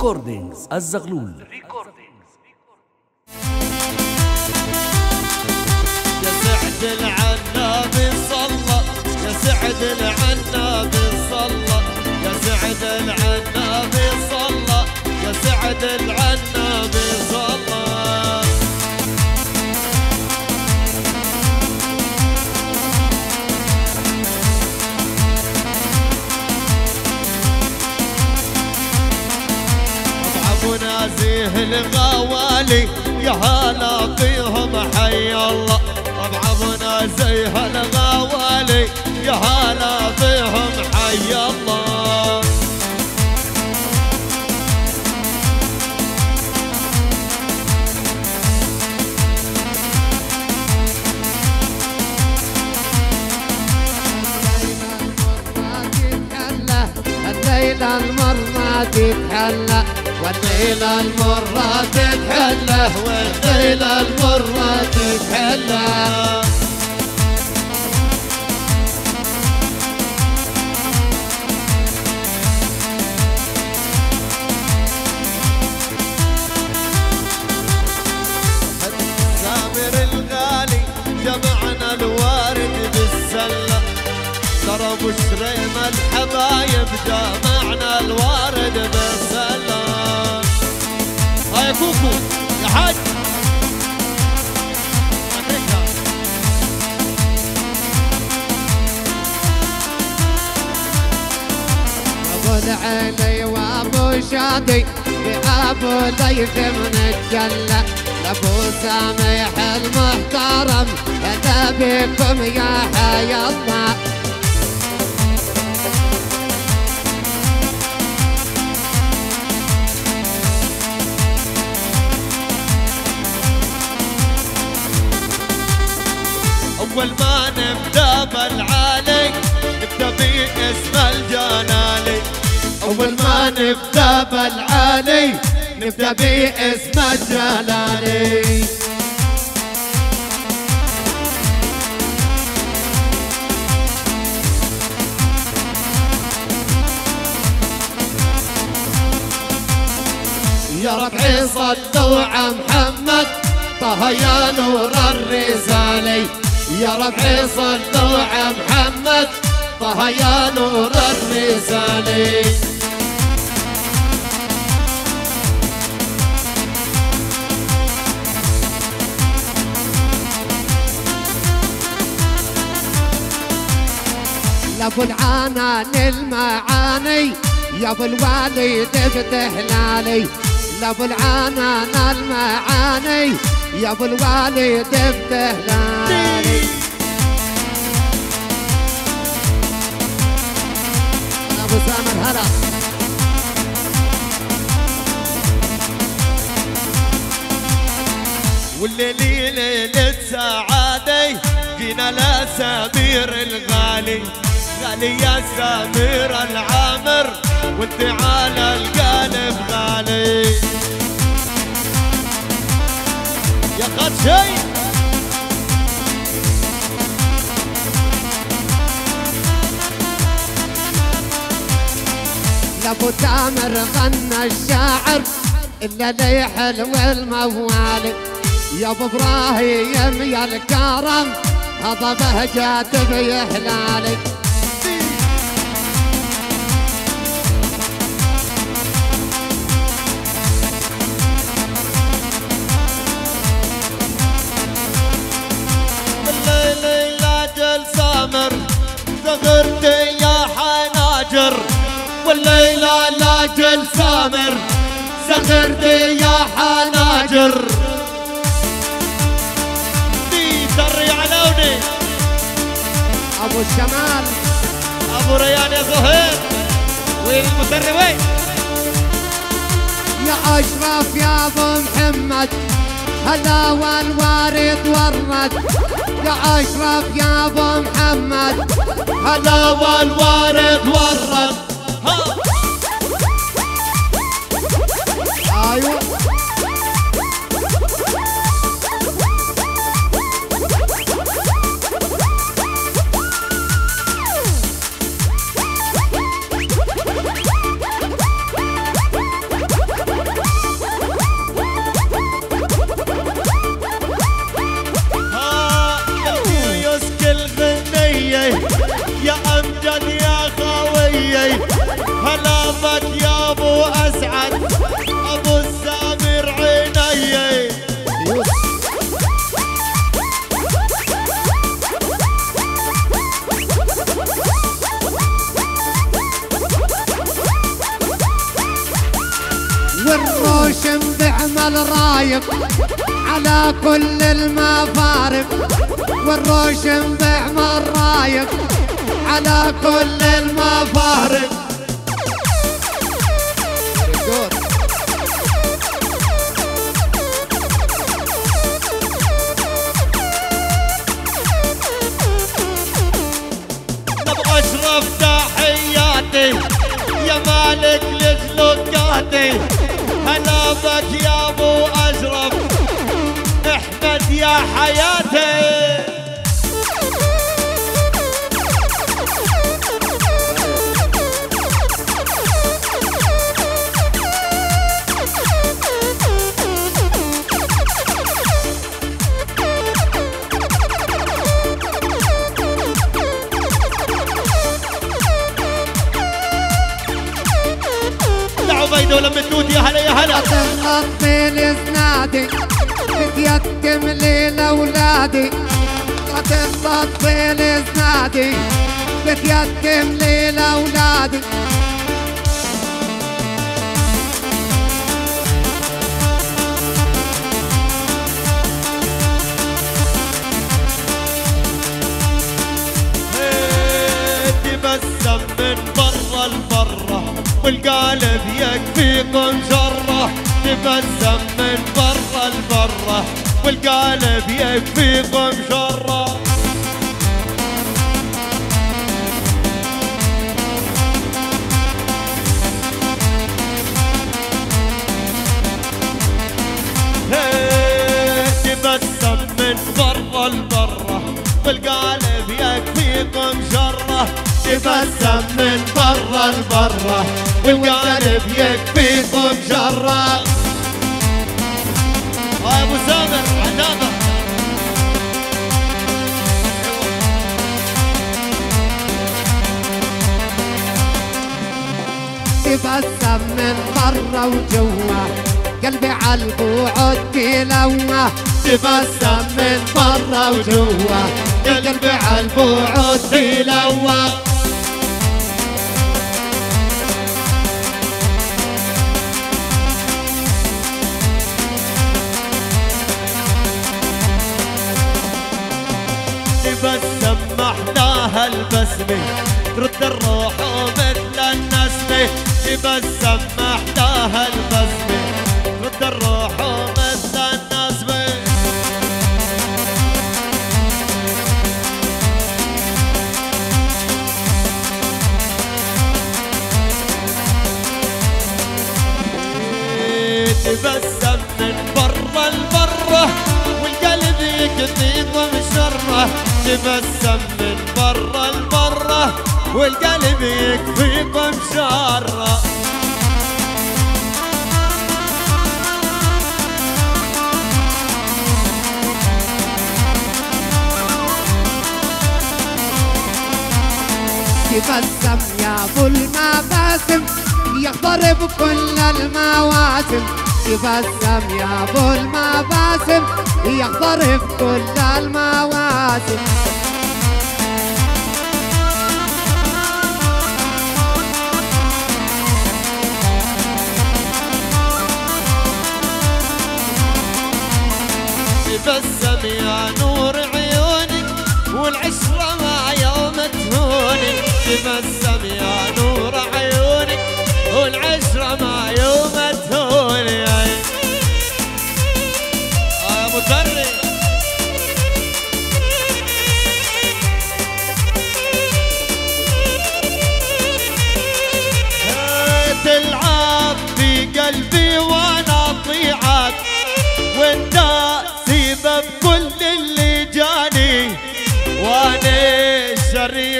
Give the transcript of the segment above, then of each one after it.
ريكوردينجز الزغلول. يا سعد العنابي صلى يا سعد العنابي صلى يا سعد العنابي صلى يا سعد العنابي صلى. نازيه الغوالي يا هلا فيهم حي الله. طبع ابو نازيه الغوالي يا هلا والليلة المرة تتحلى والليلة المرة تتحلى العلي وابو شادي ابو ضيف من الجنة ابو سامح المحترم هذا بكم يا حي الله. أول ما نبدأ بالعالي نبدأ باسم الجلالي. اول ما نبدأ بالعالي نبدأ باسم الجلالي. يا ربعي صلوا على محمد طه يا نور الرسالي. يا ربعي صلوا على محمد طه يا نور الرسالي. ابو العانان المعاني يا ابو الوالد افتح لالي. يا ابو العانان المعاني يا ابو الوالد افتح لالي. ابو سامر هلا. والليلة ليلة سعادة جينا لسمير الغالي. غالي يا سمير العامر وانت على القلب غالي. يا خد شي لابو تامر غنى الشاعر إلا لي حلو الموالي يا أبو إبراهيم يا الكرم هذا بهجات بيحلالي. سامر زغرتي يا حناجر. دي دري علوني أبو الشمال. أبو ريان يا زهير. وين المسري وين يا اشرف يا أبو محمد هلا والوارد ورد يا اشرف يا أبو محمد هلا والوارد ورد ها. Caio. رايق على كل المفارق والروشم بعمل رايق على كل المفارق. ولم تدود يا هلا يا هلا. بين زنادي بتيتم لي لأولادي. تغلط بين زنادي بتيتم لي لأولادي. والقالب يكفيكم شره تبسم من برا لبرا والقالب يكفيكم شره تبسم من برا لبرا والقالب شره تبسم من برا لبرا والقالب يكفيكم شره هاي أبو سامر عتابه تبسم من برا وجوا قلبي عالبوعد تلوى تبسم من برا وجوا قلبي عالبوعد تلوى تبسم محلاها البسمة. ترد الروح مثل النسمة. تبسم محلاها البسمة. ترد الروح مثل النسمة. تبسم من برا لبرا والقلب يكفيكم شره تبسم من برا لبرا والقلب يكفيكم شره تبسم يا أبو المباسم يخضر بكل المواسم. تبسم يا أبو المباسم يخضر بكل المواسم. تبسم يا نور عيونك والعشرة مع يوم تهوني تبسم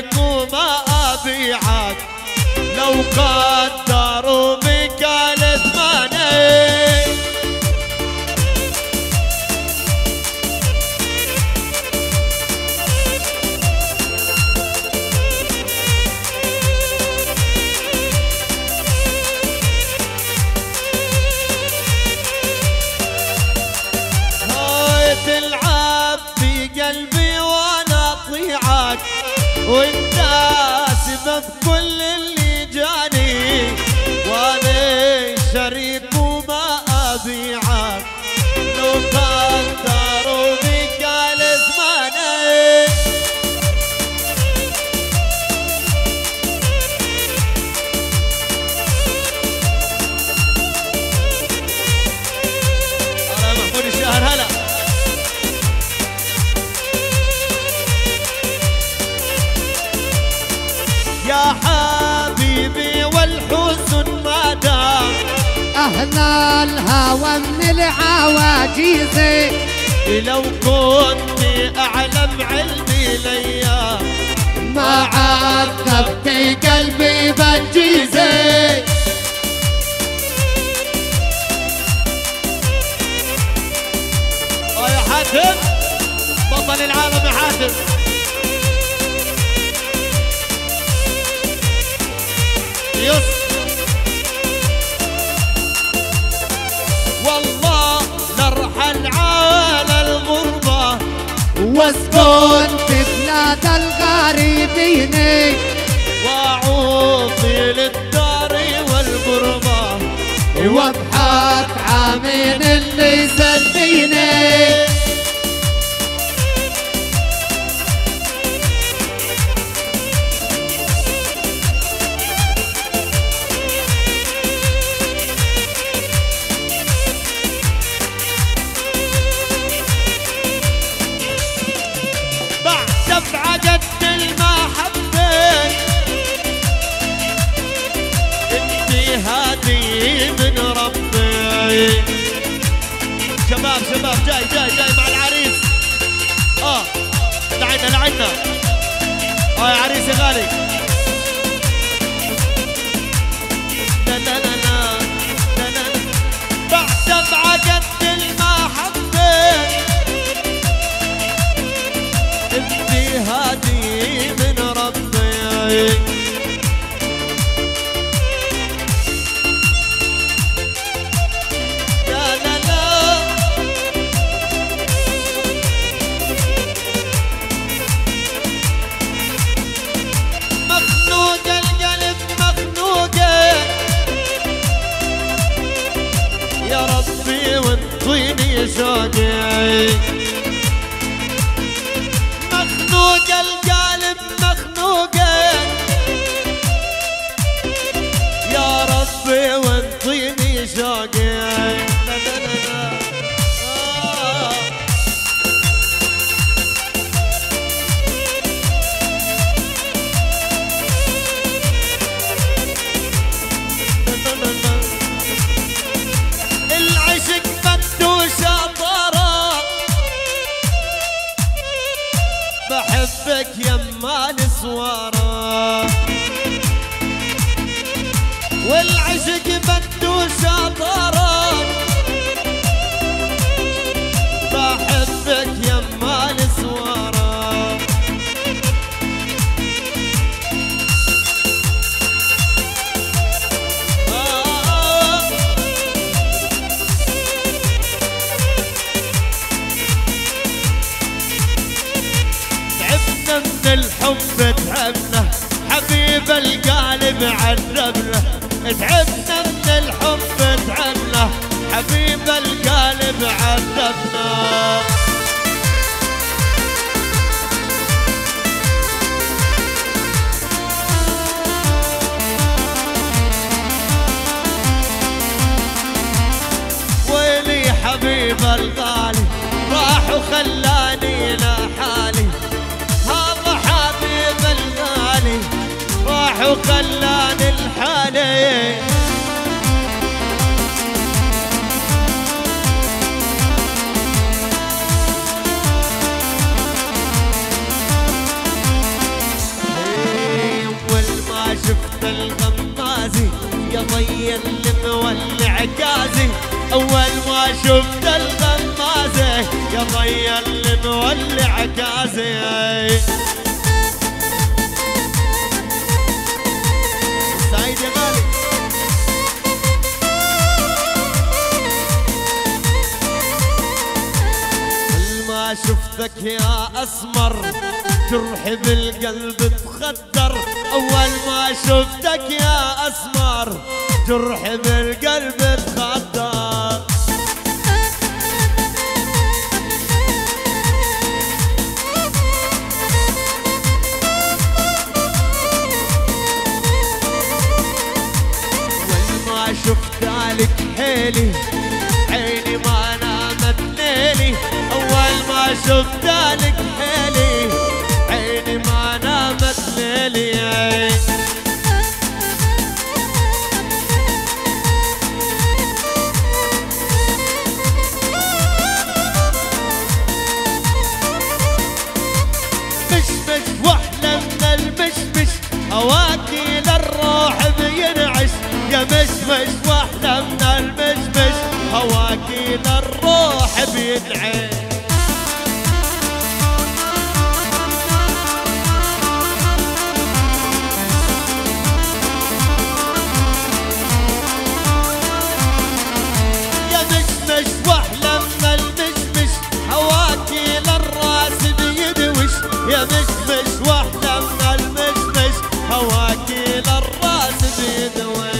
شريك وما ابيعك لو قدروا وانت سبب كل اللي جاني وأنا شريك حبيبي والحزن ما دام. أهل الهوى من العواجيز. لو كنت أعلم علمي ليا. ما عذبت قلبي بنجيزي يا حاتم بطل العالم يا حاتم. يس والله نرحل على الغربة. واسكن في بلاد الغريبين واعوضي للدار والغربة. وابحث عامين اللي سديني عريس غالي जागे حبيب الغالي راح وخلاني لحالي هذا حبيب الغالي راح وخلاني لحالي. شفت الغمازي يا ضي المولع كازي أول ما شفت الغمازي يا ضي كازي. سعيد يا غالي ما شفتك يا أسمر جرحي بالقلب تخدر. أول ما شفتك يا أسمر جرحي بالقلب تخدر. بشبش وحلى من المشمش هواكي للروح بينعش. يا مشمش وحلى من المشمش هواكي للروح بينعش. the way.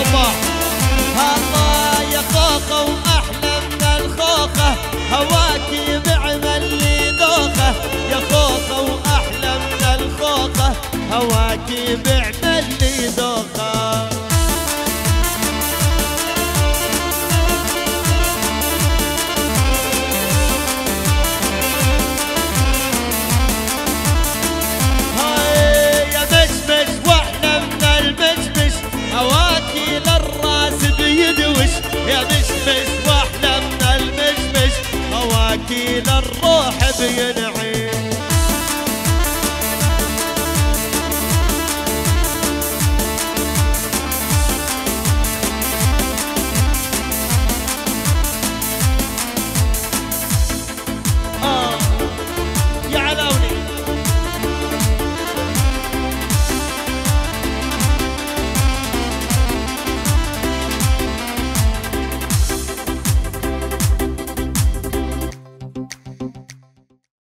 الصباح هلا يا خوخة وأحلى من الخوخة هواكي معمل لي دوخة يا خوخة وأحلى من الخوخة هواكي معمل لي دوخة